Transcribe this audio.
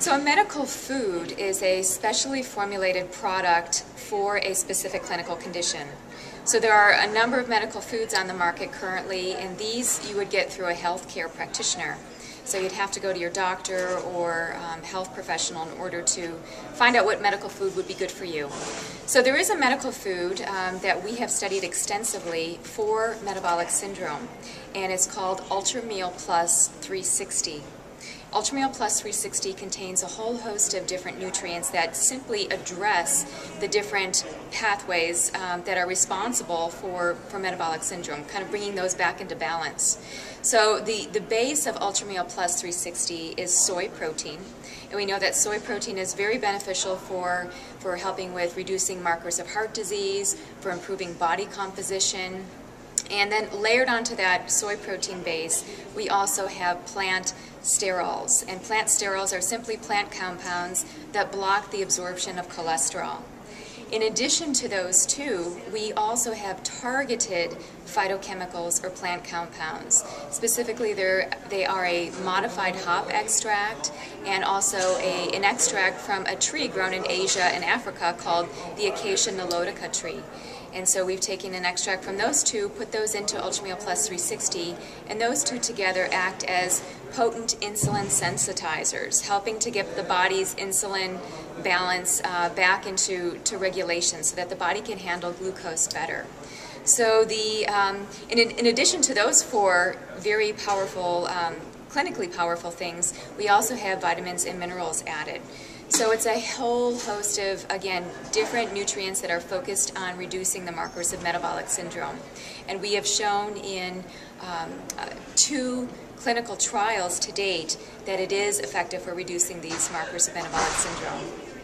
So a medical food is a specially formulated product for a specific clinical condition. So there are a number of medical foods on the market currently, and these you would get through a healthcare practitioner. So you'd have to go to your doctor or um, health professional in order to find out what medical food would be good for you. So there is a medical food um, that we have studied extensively for metabolic syndrome, and it's called Ultrameal Plus 360. Ultrameal Plus 360 contains a whole host of different nutrients that simply address the different pathways um, that are responsible for, for metabolic syndrome, kind of bringing those back into balance. So the, the base of Ultrameal Plus 360 is soy protein, and we know that soy protein is very beneficial for, for helping with reducing markers of heart disease, for improving body composition, and then layered onto that soy protein base, we also have plant sterols. And plant sterols are simply plant compounds that block the absorption of cholesterol. In addition to those two, we also have targeted phytochemicals or plant compounds. Specifically, they are a modified hop extract and also a, an extract from a tree grown in Asia and Africa called the Acacia nilotica tree. And so we've taken an extract from those two, put those into Ultrameal Plus 360, and those two together act as potent insulin sensitizers, helping to get the body's insulin balance uh, back into to regulation so that the body can handle glucose better. So the, um, in, in, addition to those four very powerful, um, clinically powerful things, we also have vitamins and minerals added. So it's a whole host of, again, different nutrients that are focused on reducing the markers of metabolic syndrome. And we have shown in um, uh, two clinical trials to date that it is effective for reducing these markers of metabolic syndrome.